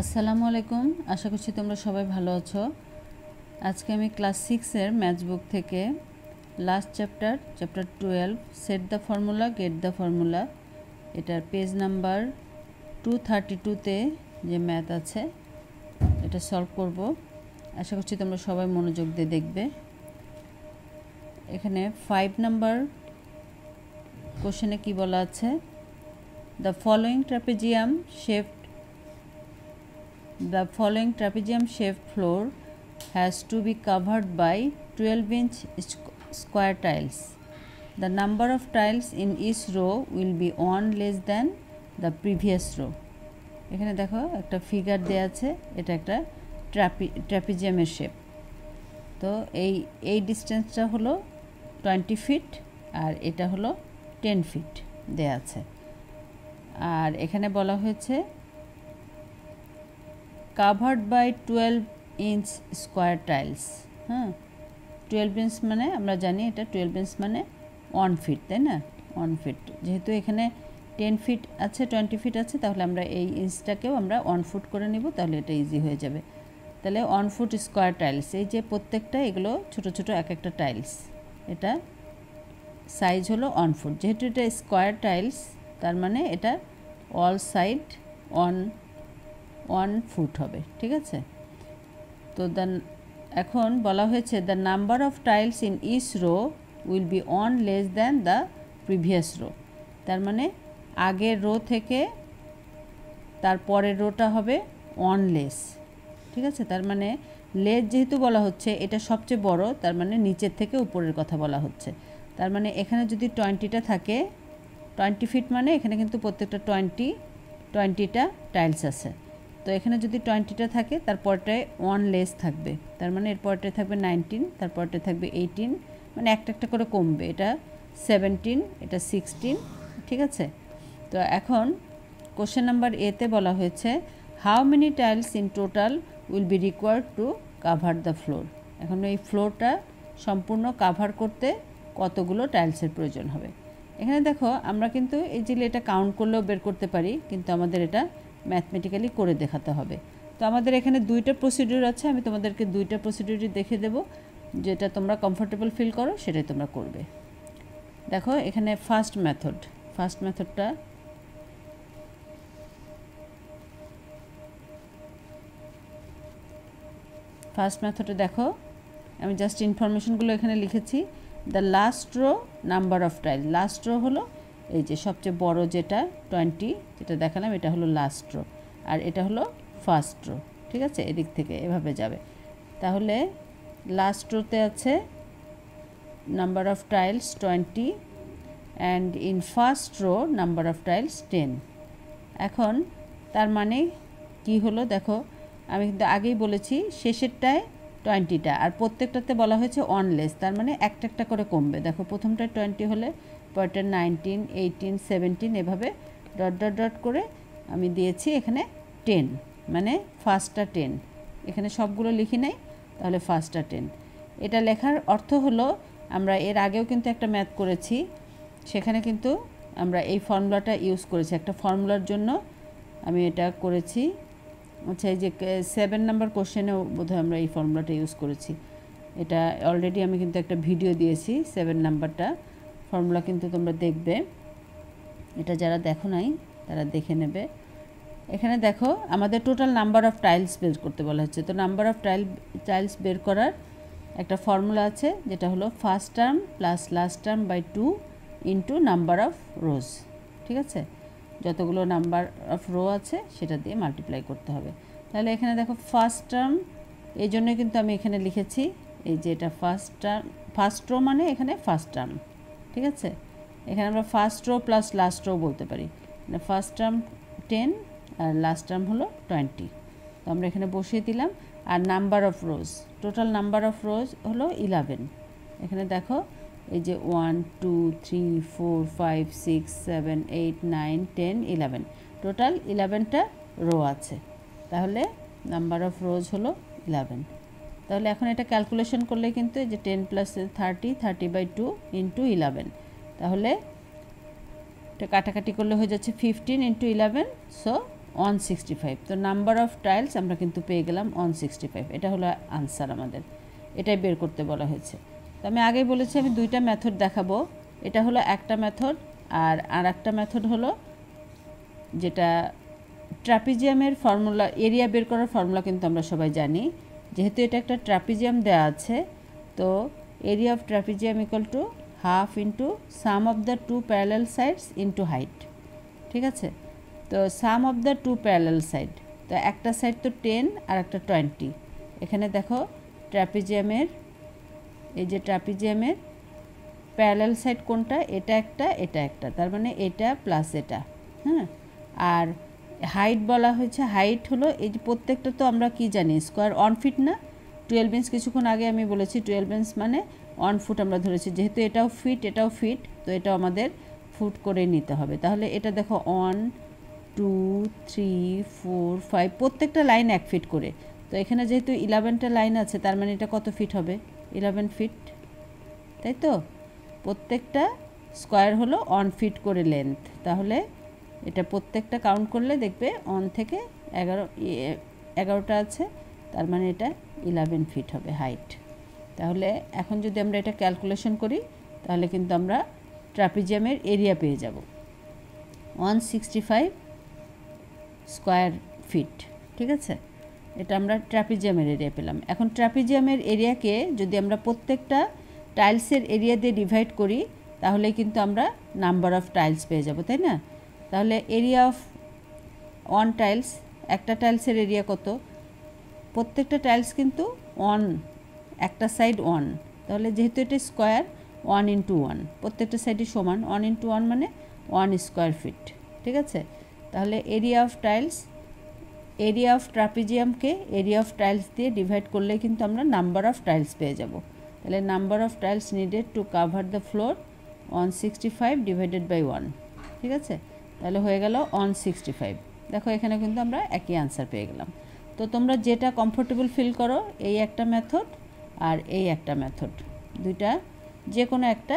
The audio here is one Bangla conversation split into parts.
আসসালামু আলাইকুম। আশা করছি তোমরা সবাই ভালো আছো। আজকে আমি ক্লাস সিক্সের ম্যাথস বুক থেকে last chapter chapter twelve set the formula get the formula এটার পেজ নাম্বার টু থার্টি টুতে যে ম্যাথ আছে, এটা সলভ করব। আশা করছি তোমরা সবাই মনোযোগ দিয়ে দেখবে। এখানে ফাইভ নাম্বার কোশ্চেনে কি বলা আছে? The following trapezium shape The following trapezium shaped floor has to be covered by 12 inch square tiles. The number of tiles in each row will be one less than the previous row. এখানে দেখো একটা ফিগার দেওয়া আছে এটা একটা ট্রাপি ট্র্যাপিজিয়ামের শেপ তো এই এই ডিস্টেন্সটা হলো টোয়েন্টি ফিট আর এটা হলো টেন ফিট দেয়া আছে আর এখানে বলা হয়েছে covered by twelve inch square tiles হ্যাঁ টুয়েলভ ইঞ্চ মানে আমরা জানি এটা টুয়েলভ ইঞ্চ মানে ওয়ান ফিট তাই না? ওয়ান ফিট যেহেতু এখানে টেন ফিট আছে টোয়েন্টি ফিট আছে, তাহলে আমরা এই ইঞ্চটাকেও আমরা ওয়ান ফুট করে নেব, তাহলে এটা ইজি হয়ে যাবে। তাহলে ওয়ান ফুট স্কোয়ার টাইলস এই যে প্রত্যেকটা এগুলো ছোট ছোট এক একটা টাইলস এটা সাইজ হলো ওয়ান ফুট যেহেতু এটা স্কোয়ার টাইলস তার মানে এটা all side one one foot হবে, ঠিক আছে? তো দেন এখন বলা হয়েছে the number of tiles in each row will be one less than the previous row তার মানে আগের রো থেকে তার পরের রোটা হবে অন লেস ঠিক আছে? তার মানে লেস যেহেতু বলা হচ্ছে, এটা সবচেয়ে বড়, তার মানে নিচের থেকে উপরের কথা বলা হচ্ছে। তার মানে এখানে যদি টোয়েন্টিটা থাকে টোয়েন্টি ফিট মানে এখানে কিন্তু প্রত্যেকটা টোয়েন্টি টোয়েন্টিটা টাইলস আছে। তো এখানে যদি টোয়েন্টিটা থাকে, তারপরটায় ওয়ান লেস থাকবে। তার মানে এরপরটায় থাকবে নাইনটিন তারপরটায় থাকবে এইটিন মানে একটা একটা করে কমবে। এটা সেভেন্টিন এটা সিক্সটিন ঠিক আছে? তো এখন কোশ্চেন নাম্বার এতে বলা হয়েছে how many tiles in total will be required to cover the floor এখন এই ফ্লোরটা সম্পূর্ণ কাভার করতে কতগুলো টাইলসের প্রয়োজন হবে? এখানে দেখো, আমরা কিন্তু এই যে এটা কাউন্ট করলেও বের করতে পারি, কিন্তু আমাদের এটা ম্যাথমেটিক্যালি করে দেখাতে হবে। তো আমাদের এখানে দুইটা প্রসিডিউর আছে, আমি তোমাদেরকে দুইটা প্রসিডিউরই দেখে দেব। যেটা তোমরা কমফোর্টেবল ফিল করো, সেটাই তোমরা করবে। দেখো, এখানে ফার্স্ট মেথড ফার্স্ট মেথডটা ফার্স্ট মেথডে দেখো, আমি জাস্ট ইনফরমেশনগুলো এখানে লিখেছি। The last row number of tile last row হলো এই যে সবচেয়ে বড় যেটা টোয়েন্টি যেটা দেখালাম, এটা হলো লাস্ট রো আর এটা হলো ফার্স্ট রো ঠিক আছে? এদিক থেকে এভাবে যাবে। তাহলে লাস্ট রোতে আছে number of tiles twenty and in first row number of tiles ten এখন তার মানে কি হলো? দেখো, আমি কিন্তু আগেই বলেছি, শেষেরটায় টোয়েন্টিটা আর প্রত্যেকটাতে বলা হয়েছে অনলেস তার মানে একটা একটা করে কমবে। দেখো, প্রথমটায় টোয়েন্টি হলে পরেরটা নাইনটিন এইটিন সেভেন্টিন এভাবে ডট ডট ডট করে আমি দিয়েছি এখানে টেন মানে ফার্স্টটা টেন এখানে সবগুলো লিখি নাই, তাহলে ফার্স্টটা টেন এটা লেখার অর্থ হলো আমরা এর আগেও কিন্তু একটা ম্যাথ করেছি, সেখানে কিন্তু আমরা এই ফর্মুলাটা ইউজ করেছি। একটা ফর্মুলার জন্য আমি এটা করেছি আচ্ছা এই যে সেভেন নাম্বার কোশ্চেনেও বোধহয় আমরা এই ফর্মুলাটা ইউজ করেছি। এটা অলরেডি আমি কিন্তু একটা ভিডিও দিয়েছি সেভেন নাম্বারটা ফর্মুলা কিন্তু তোমরা দেখবে। এটা যারা দেখো নাই, তারা দেখে নেবে। এখানে দেখো, আমাদের টোটাল নাম্বার অফ টাইলস বের করতে বলা হচ্ছে। তো নাম্বার অফ টাইল টাইলস বের করার একটা ফর্মুলা আছে, যেটা হলো first term plus last term by two into number of rows ঠিক আছে? যতগুলো নাম্বার অফ রো আছে, সেটা দিয়ে মাল্টিপ্লাই করতে হবে। তাহলে এখানে দেখো ফার্স্ট টার্ম এই জন্য কিন্তু আমি এখানে লিখেছি, এই যে এটা ফার্স্ট টার্ম ফার্স্ট রো মানে এখানে ফার্স্ট টার্ম ঠিক আছে? এখানে আমরা first row plus last row বলতে পারি। মানে ফার্স্ট টার্ম টেন আর লাস্ট টার্ম হলো টোয়েন্টি তো আমরা এখানে বসিয়ে দিলাম। আর number of rows total number of rows হলো ইলেভেন এখানে দেখো, এই যে one two three four five six seven eight nine ten eleven total ইলেভেনটা row আছে। তাহলে নাম্বার অফ রোজ হলো ইলেভেন তাহলে এখন এটা ক্যালকুলেশন করলে কিন্তু যে ten plus thirty thirty by two into eleven তাহলে এটা কাটাকাটি করলে হয়ে যাচ্ছে fifteen into eleven so one sixty five তো নাম্বার অফ টাইলস আমরা কিন্তু পেয়ে গেলাম ওয়ান সিক্সটি ফাইভ এটা হলো আনসার আমাদের। এটাই বের করতে বলা হয়েছে। তো আমি আগেই বলেছি, আমি দুইটা মেথড দেখাবো। এটা হলো একটা মেথড আর আর একটা মেথড হলো যেটা ট্রাপিজিয়ামের ফর্মুলা এরিয়া বের করার ফর্মুলা কিন্তু আমরা সবাই জানি। যেহেতু এটা একটা ট্রাপিজিয়াম দেওয়া আছে, তো area of trapezium equal to half into sum of the two parallel sides into height ঠিক আছে? তো sum of the two parallel side তো একটা সাইড তো টেন আর একটা টোয়েন্টি এখানে দেখো ট্র্যাপিজিয়ামের এই যে ট্র্যাপিজিয়ামের প্যারালাল সাইড কোনটা? এটা একটা এটা একটা। তার মানে এটা প্লাস এটা। হ্যাঁ? আর হাইট বলা হয়েছে। হাইট হলো এই যে প্রত্যেকটা তো আমরা কি জানি? স্কোয়ার অন ফিট না? টুয়েলভ ইঞ্চ কিছুক্ষণ আগে আমি বলেছি টুয়েলভ ইঞ্চ মানে অন ফুট আমরা ধরেছি। যেহেতু এটাও ফিট এটাও ফিট তো এটাও আমাদের ফুট করে নিতে হবে। তাহলে এটা দেখো one two three four five প্রত্যেকটা লাইন এক ফিট করে। তো এখানে যেহেতু ইলেভেনটা লাইন আছে, তার মানে এটা কত ফিট হবে? ইলেভেন ফিট তাই তো? প্রত্যেকটা স্কোয়ার হলো অন ফিট করে লেন্থ তাহলে এটা প্রত্যেকটা কাউন্ট করলে দেখবে অন থেকে এগারো এগারোটা আছে, তার মানে এটা ইলেভেন ফিট হবে হাইট তাহলে এখন যদি আমরা এটা ক্যালকুলেশন করি, তাহলে কিন্তু আমরা ট্রাপিজিয়ামের এরিয়া পেয়ে যাব। One sixty five square feet ঠিক আছে? এটা আমরা ট্রাপিজিয়ামের এরিয়া পেলাম। এখন ট্রাপিজিয়ামের এরিয়াকে যদি আমরা প্রত্যেকটা টাইলসের এরিয়া দিয়ে ডিভাইড করি, তাহলে কিন্তু আমরা নাম্বার অফ টাইলস পেয়ে যাব, তাই না? তাহলে এরিয়া অফ ওয়ান টাইলস একটা টাইলসের এরিয়া কত? প্রত্যেকটা টাইলস কিন্তু ওয়ান একটা সাইড ওয়ান তাহলে যেহেতু এটা স্কোয়ার ওয়ান ইন্টু ওয়ান প্রত্যেকটা সাইডই সমান। ওয়ান ইন্টু ওয়ান মানে ওয়ান স্কোয়ার ফিট ঠিক আছে? তাহলে area of tiles area of ট্রাপিজিয়ামকে area of tiles দিয়ে ডিভাইড করলে কিন্তু আমরা নাম্বার অফ টাইলস পেয়ে যাব। তাহলে number of tiles needed to cover the floor one sixty five divided by one ঠিক আছে? তাহলে হয়ে গেল ওয়ান সিক্সটি ফাইভ দেখো এখানে কিন্তু আমরা একই আনসার পেয়ে গেলাম। তো তোমরা যেটা কমফোর্টেবল ফিল করো, এই একটা মেথড আর এই একটা মেথড দুইটা যে কোনো একটা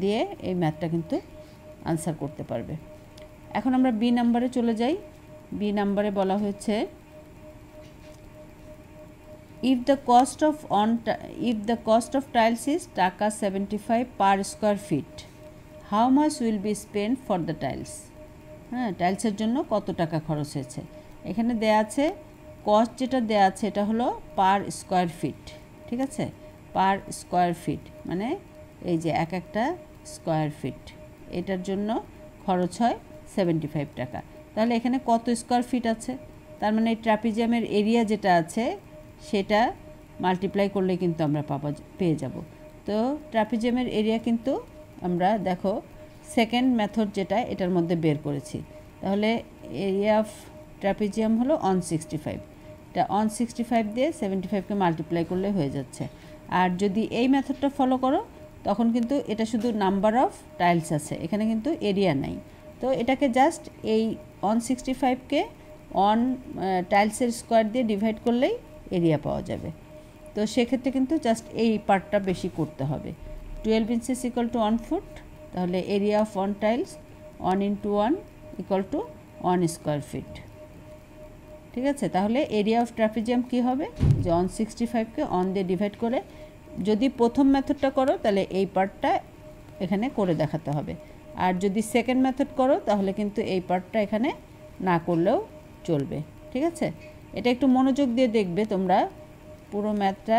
দিয়ে এই ম্যাথটা কিন্তু আনসার করতে পারবে। এখন আমরা বি নাম্বারে চলে যাই। বি নাম্বারে বলা হয়েছে, if the cost of on if the cost of tiles is টাকা 75 per square feet, how much will be spent for the tiles? হ্যাঁ টাইলসের জন্য কত টাকা খরচ হয়েছে? এখানে দেয়া আছে কস্ট যেটা দেয়া আছে এটা হলো পার স্কোয়ার ফিট ঠিক আছে? পার স্কোয়ার ফিট মানে এই যে এক একটা স্কোয়ার ফিট এটার জন্য খরচ হয় সেভেন্টি ফাইভ টাকা। তাহলে এখানে কত স্কোয়ার ফিট আছে? তার মানে এই ট্রাপিজিয়ামের এরিয়া যেটা আছে, সেটা মাল্টিপ্লাই করলে কিন্তু আমরা পাবা, পেয়ে যাব। তো ট্রাপিজিয়ামের এরিয়া কিন্তু আমরা দেখো সেকেন্ড মেথড যেটা, এটার মধ্যে বের করেছি। তাহলে এরিয়া অফ ট্রাপিজিয়াম হলো অন সিক্সটি ফাইভ এটা অন সিক্সটি ফাইভ দিয়ে সেভেন্টি ফাইভকে মাল্টিপ্লাই করলে হয়ে যাচ্ছে। আর যদি এই মেথডটা ফলো করো, তখন কিন্তু এটা শুধু নাম্বার অফ টাইলস আছে, এখানে কিন্তু এরিয়া নাই। তো এটাকে জাস্ট এই অন সিক্সটি ফাইভকে অন টাইলসের স্কোয়ার দিয়ে ডিভাইড করলেই এরিয়া পাওয়া যাবে। তো সেক্ষেত্রে কিন্তু জাস্ট এই পার্টটা বেশি করতে হবে। Twelve inches equal to one foot তাহলে area of one tiles one into one equal to one square feet ঠিক আছে? তাহলে এরিয়া অফ ট্রাফিজিয়াম কী হবে? যে ওয়ান সিক্সটি ফাইভকে অন দিয়ে ডিভাইড করে যদি প্রথম মেথডটা করো, তাহলে এই পার্টটা এখানে করে দেখাতে হবে। আর যদি সেকেন্ড মেথড করো, তাহলে কিন্তু এই পার্টটা এখানে না করলেও চলবে। ঠিক আছে? এটা একটু মনোযোগ দিয়ে দেখবে তোমরা। পুরো ম্যাথটা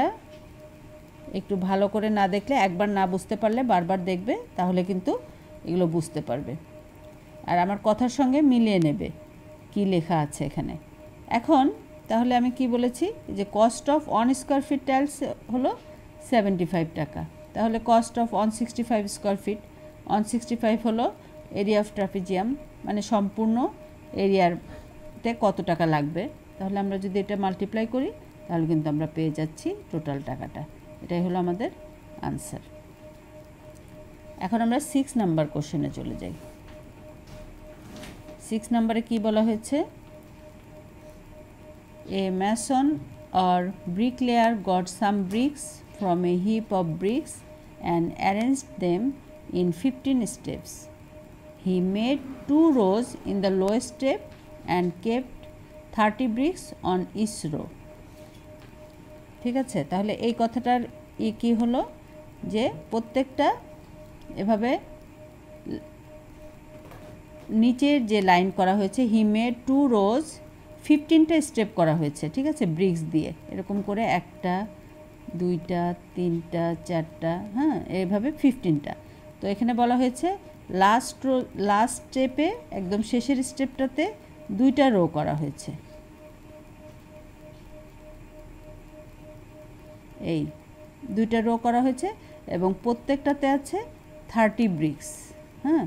একটু ভালো করে না দেখলে, একবার না বুঝতে পারলে বারবার দেখবে, তাহলে কিন্তু এগুলো বুঝতে পারবে। আর আমার কথার সঙ্গে মিলিয়ে নেবে কি লেখা আছে এখানে। এখন তাহলে আমি কি বলেছি? যে cost of one square feet tiles হলো সেভেন্টি ফাইভ টাকা। তাহলে cost of one sixty five square feet one sixty five হলো এরিয়া অফ ট্রাফিজিয়াম মানে সম্পূর্ণ এরিয়ারতে কত টাকা লাগবে? তাহলে আমরা যদি এটা মাল্টিপ্লাই করি, তাহলে কিন্তু আমরা পেয়ে যাচ্ছি টোটাল টাকাটা। এটাই হলো আমাদের আনসার এখন আমরা সিক্স নাম্বার কোশ্চেনে চলে যাই। সিক্স নাম্বারে কি বলা হয়েছে? A mason or bricklayer got some bricks from a heap of bricks and arrange them in fifteen steps he made two rows in the lowest step and kept thirty bricks on each row ঠিক আছে? তাহলে এই কথাটার ই কী হলো? যে প্রত্যেকটা এভাবে নিচের যে লাইন করা হয়েছে হিমে টু রোজ ফিফটিনটা স্টেপ করা হয়েছে। ঠিক আছে? ব্রিক্স দিয়ে। এরকম করে একটা, দুইটা, তিনটা, চারটা হ্যাঁ? এভাবে ফিফটিনটা তো এখানে বলা হয়েছে লাস্ট রো লাস্ট স্টেপে একদম শেষের স্টেপটাতে দুইটা রো করা হয়েছে। এই দুইটা রো করা হয়েছে এবং প্রত্যেকটাতে আছে থার্টি ব্রিক্স হ্যাঁ?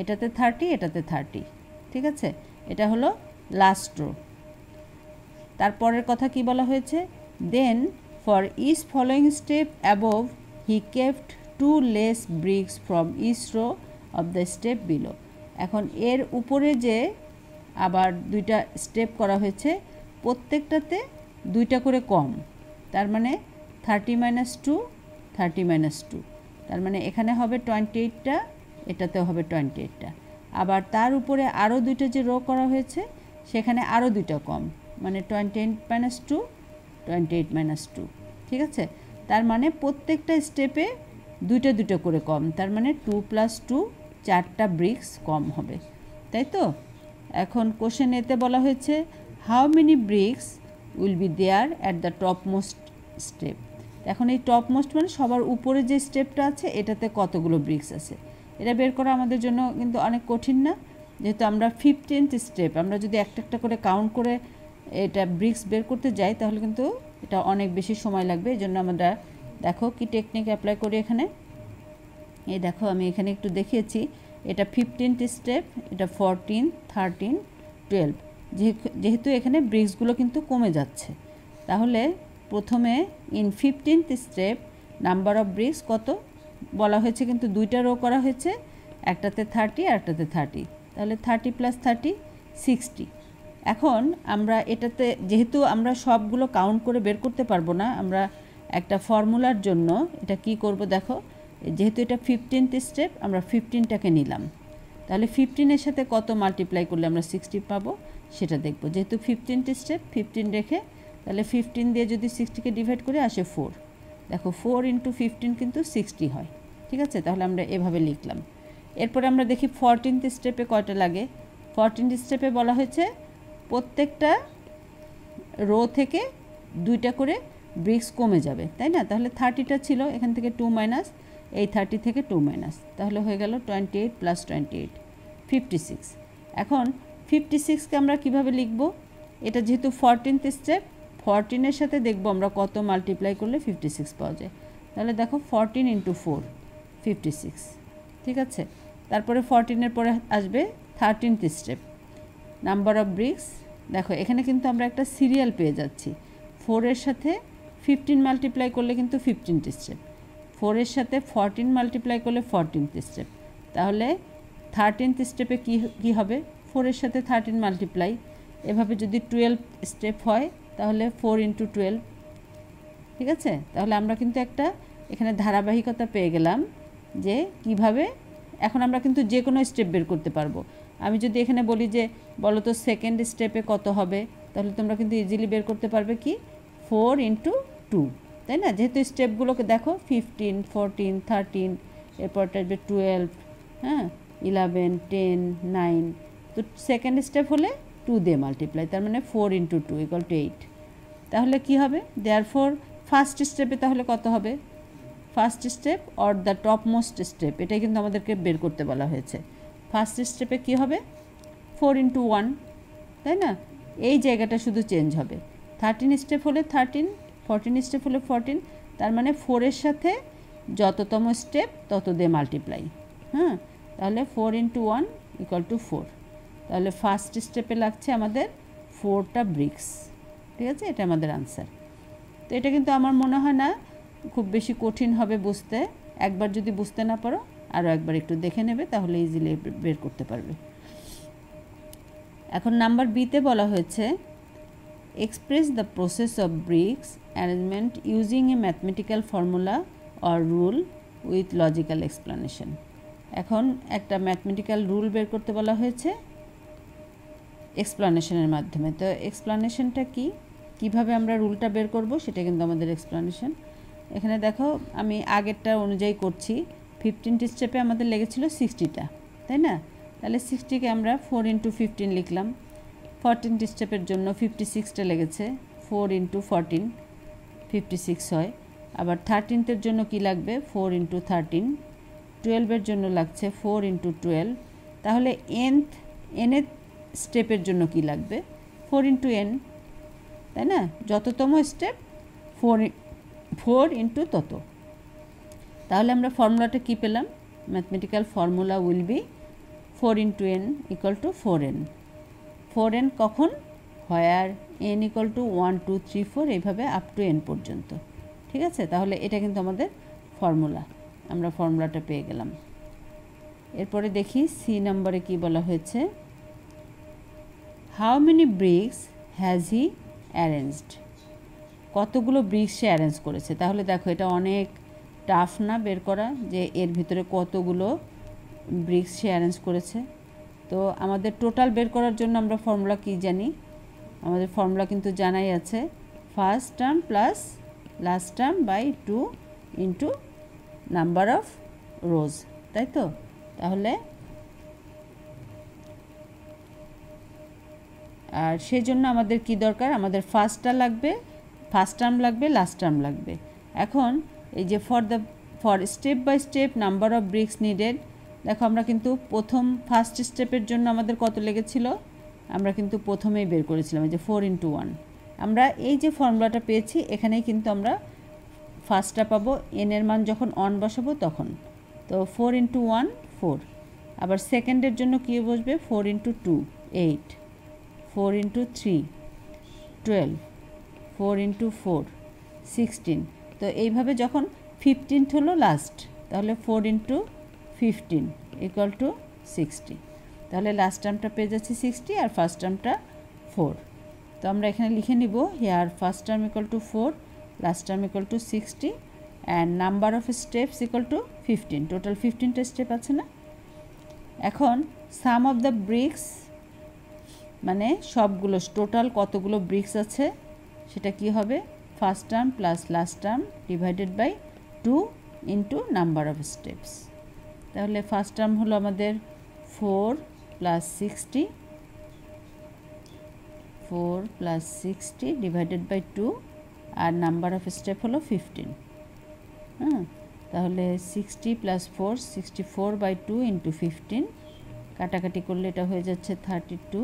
এটাতে থার্টি এটাতে থার্টি ঠিক আছে? এটা হলো লাস্ট রো তারপরের কথা কি বলা হয়েছে? Then for each following step above he kept two less bricks from each row of the step below এখন এর উপরে যে আবার দুইটা স্টেপ করা হয়েছে, প্রত্যেকটাতে দুইটা করে কম, তার মানে thirty minus two, thirty minus two. তার মানে এখানে হবে টোয়েন্টি এইটটা এটাতেও হবে টোয়েন্টি এইটটা। আবার তার উপরে আরও দুইটা যে রো করা হয়েছে, সেখানে আরও দুইটা কম। মানে twenty eight minus two, twenty eight minus two. ঠিক আছে? তার মানে প্রত্যেকটা স্টেপে দুইটা দুটো করে কম। তার মানে টু প্লাস টু, চারটা ব্রিক্স কম হবে। তাই তো? এখন কোশ্চেন এতে বলা হয়েছে, how many bricks will be there at the top most step? এখন এই টপ মোস্ট মানে সবার উপরে যে স্টেপটা আছে, এটাতে কতগুলো ব্রিক্স আছে? এটা বের করা আমাদের জন্য কিন্তু অনেক কঠিন না। যেহেতু আমরা ফিফটিন্থ স্টেপ আমরা যদি একটা একটা করে কাউন্ট করে এটা ব্রিক্স বের করতে যাই, তাহলে কিন্তু এটা অনেক বেশি সময় লাগবে। এই জন্য আমরা দেখো কি টেকনিক অ্যাপ্লাই করি এখানে। এই দেখো, আমি এখানে একটু দেখিয়েছি। এটা ফিফটিনথ স্টেপ এটা ফোরটিন থার্টিন টুয়েলভ যেহেতু এখানে ব্রিক্সগুলো কিন্তু কমে যাচ্ছে। তাহলে প্রথমে in fifteenth step number of bricks কত? বলা হয়েছে কিন্তু দুইটা রো করা হয়েছে, একটাতে থার্টি একটাতে থার্টি তাহলে থার্টি প্লাস থার্টি সিক্সটি এখন আমরা এটাতে, যেহেতু আমরা সবগুলো কাউন্ট করে বের করতে পারব না, আমরা একটা ফর্মুলার জন্য এটা কি করব দেখো, যেহেতু এটা ফিফটিনথ স্টেপ আমরা ফিফটিনটাকে নিলাম। তাহলে ফিফটিনের সাথে কত মাল্টিপ্লাই করলে আমরা সিক্সটি পাবো, সেটা দেখব। যেহেতু ফিফটিনথ স্টেপ ফিফটিন রেখে তাহলে ফিফটিন দিয়ে যদি সিক্সটিকে ডিভাইড করে, আসে ফোর দেখো ফোর ইন্টু ফিফটিন কিন্তু সিক্সটি হয়। ঠিক আছে? তাহলে আমরা এভাবে লিখলাম। এরপরে আমরা দেখি ফরটিনথ স্টেপে কয়টা লাগে? ফরটিনথ স্টেপে বলা হয়েছে, প্রত্যেকটা রো থেকে দুইটা করে ব্রিক্স কমে যাবে। তাই না? তাহলে থার্টিটা ছিল, এখান থেকে টু মাইনাস এই থার্টি থেকে টু মাইনাস তাহলে হয়ে গেল twenty eight plus twenty eight fifty six এখন ফিফটি সিক্সকে আমরা কীভাবে লিখব? এটা যেহেতু ফরটিনথ স্টেপ ফরটিনের সাথে দেখব আমরা কত মাল্টিপ্লাই করলে ফিফটি সিক্স পাওয়া যায়। তাহলে দেখো fourteen into four fifty six ঠিক আছে? তারপরে ফরটিনের পরে আসবে thirteenth step number of bricks দেখো এখানে কিন্তু আমরা একটা সিরিয়াল পেয়ে যাচ্ছি। ফোরের সাথে ফিফটিন মাল্টিপ্লাই করলে কিন্তু ফিফটিনথ স্টেপ ফোরের সাথে ফরটিন মাল্টিপ্লাই করলে ফরটিনথ স্টেপ তাহলে থার্টিনথ স্টেপে কী কী হবে? ফোরের সাথে থার্টিন মাল্টিপ্লাই এভাবে যদি টুয়েলভ স্টেপ হয় তাহলে ফোর ইন্টু টুয়েলভ ঠিক আছে? তাহলে আমরা কিন্তু একটা এখানে ধারাবাহিকতা পেয়ে গেলাম যে কীভাবে এখন আমরা কিন্তু যে কোনো স্টেপ বের করতে পারব। আমি যদি এখানে বলি যে বলো তো সেকেন্ড স্টেপে কত হবে? তাহলে তোমরা কিন্তু ইজিলি বের করতে পারবে কি? ফোর ইন্টু টু তাই না? যেহেতু স্টেপগুলোকে দেখো ফিফটিন ফোরটিন থার্টিন এরপরটা আসবে টুয়েলভ হ্যাঁ? ইলেভেন টেন নাইন তো সেকেন্ড স্টেপ হলে টু দিয়ে মাল্টিপ্লাই তার মানে four into two equal to eight তাহলে কি হবে? দেয়ার ফোর ফার্স্ট স্টেপে তাহলে কত হবে? First step or the top most step এটাই কিন্তু আমাদেরকে বের করতে বলা হয়েছে। ফার্স্ট স্টেপে কি হবে? ফোর ইন্টু ওয়ান তাই না? এই জায়গাটা শুধু চেঞ্জ হবে। থার্টিন স্টেপ হলে থার্টিন ফোরটিন স্টেপ হলে ফোরটিন তার মানে ফোরের সাথে যততম স্টেপ তত দিয়ে মাল্টিপ্লাই হ্যাঁ? তাহলে four into one equal to four তাহলে ফার্স্ট স্টেপে লাগছে আমাদের ফোরটা ব্রিক্স ঠিক আছে? এটা আমাদের আনসার তো এটা কিন্তু আমার মনে হয় না খুব বেশি কঠিন হবে বুঝতে। একবার যদি বুঝতে না পারো আরও একবার একটু দেখে নেবে, তাহলে ইজিলি বের করতে পারবে। এখন নাম্বার বিতে বলা হয়েছে express the process of bricks arrangement using a mathematical formula or rule with logical explanation এখন একটা ম্যাথমেটিক্যাল রুল বের করতে বলা হয়েছে এক্সপ্লানেশনের মাধ্যমে। তো এক্সপ্লানেশনটা কি? কীভাবে আমরা রুলটা বের করব সেটা কিন্তু আমাদের এক্সপ্লানেশন এখানে দেখো, আমি আগেরটা অনুযায়ী করছি। ফিফটিনটি স্টেপে আমাদের লেগেছিল সিক্সটিটা তাই না? তাহলে সিক্সটিকে আমরা ফোর ইন্টু ফিফটিন লিখলাম। ফরটিনটি স্টেপের জন্য ফিফটি সিক্সটা লেগেছে। Four into fourteen fifty six হয়। আবার থার্টিনথের জন্য কি লাগবে? ফোর ইন্টু থার্টিন টুয়েলভের জন্য লাগছে ফোর ইন্টু টুয়েলভ তাহলে এনথ এনের স্টেপের জন্য কি লাগবে? ফোর ইন্টু এন, তাই না? যততম স্টেপ, ফোর ফোর ইন্টু তত। তাহলে আমরা ফর্মুলাটা কী পেলাম? Mathematical formula will be four into n equal to four n. Four n কখন? Where n equal to one, two, three, four, এইভাবে আপ টু এন পর্যন্ত। ঠিক আছে? তাহলে এটা কিন্তু আমাদের ফর্মুলা। আমরা ফর্মুলাটা পেয়ে গেলাম। এরপরে দেখি সি নম্বরে কি বলা হয়েছে? How many bricks has he arranged কতগুলো ব্রিক্স সে অ্যারেঞ্জ করেছে? তাহলে দেখো, এটা অনেক টাফ না বের করা যে এর ভিতরে কতগুলো ব্রিক্স সে অ্যারেঞ্জ করেছে? তো আমাদের টোটাল বের করার জন্য আমরা ফর্মুলা কি জানি? আমাদের ফর্মুলা কিন্তু জানাই আছে first term plus last term by two into number of rows তাই তো? তাহলে আর সেই জন্য আমাদের কি দরকার? আমাদের ফার্স্টটা লাগবে ফার্স্ট টার্ম লাগবে লাস্ট টার্ম লাগবে। এখন এই যে for the for step by step number of bricks needed দেখো আমরা কিন্তু প্রথম ফার্স্ট স্টেপের জন্য আমাদের কত লেগেছিল? আমরা কিন্তু প্রথমেই বের করেছিলাম, এই যে ফোর ইন্টু ওয়ান আমরা এই যে ফর্মুলাটা পেয়েছি, এখানেই কিন্তু আমরা ফার্স্টটা পাবো এনের মান যখন অন বসাবো তখন। তো ফোর ইন্টু ওয়ান ফোর আবার সেকেন্ডের জন্য কী বসবে? Four into two eight four into three, twelve, four into four, sixteen. তো এইভাবে যখন ফিফটিন্থ হলো লাস্ট তাহলে four into fifteen equal to sixty তাহলে লাস্ট টার্মটা পেয়ে যাচ্ছি সিক্সটি আর ফার্স্ট টার্মটা ফোর তো আমরা এখানে লিখে নিব here first term equal to four last term equal to sixty and number of steps equal to fifteen total ফিফটিনটা step আছে না? এখন সাম অফ দ্য ব্রিক্স মানে সবগুলো টোটাল কতগুলো ব্রিক্স আছে, সেটা কি হবে? First term plus last term divided by two into number of steps তাহলে ফার্স্ট টার্ম হলো আমাদের four plus sixty four plus sixty divided by two R number of step হলো ফিফটিন হ্যাঁ তাহলে sixty plus four sixty four by two into fifteen কাটাকাটি করলে এটা হয়ে যাচ্ছে থার্টি টু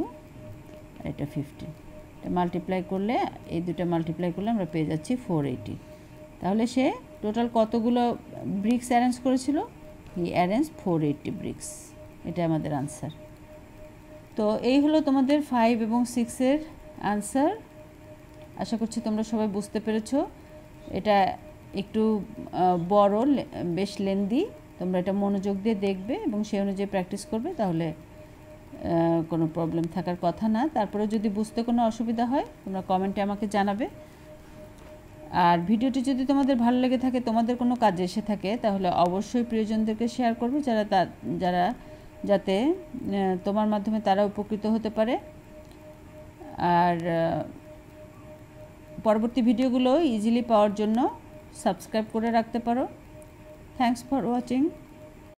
এটা ফিফটিন এটা মাল্টিপ্লাই করলে, এই দুটো মাল্টিপ্লাই করলে আমরা পেয়ে যাচ্ছি ফোর এইটি তাহলে সে টোটাল কতগুলো ব্রিক্স অ্যারেঞ্জ করেছিল? He arrange four eighty bricks এটা আমাদের আনসার তো এই হলো তোমাদের ফাইভ এবং সিক্সের আনসার আশা করছি তোমরা সবাই বুঝতে পেরেছ। এটা একটু বড় বেশ লেন্দি তোমরা এটা মনোযোগ দিয়ে দেখবে এবং সেই অনুযায়ী প্র্যাকটিস করবে, তাহলে কোনো প্রবলেম থাকার কথা না। তারপরে যদি বুঝতে কোনো অসুবিধা হয়, তোমরা কমেন্টে আমাকে জানাবে। আর ভিডিওটি যদি তোমাদের ভালো লেগে থাকে, তোমাদের কোনো কাজে এসে থাকে, তাহলে অবশ্যই প্রিয়জনদেরকে শেয়ার করবে যারা যারা, যাতে তোমার মাধ্যমে তারা উপকৃত হতে পারে। আর পরবর্তী ভিডিওগুলো ইজিলি পাওয়ার জন্য সাবস্ক্রাইব করে রাখতে পারো। Thanks for watching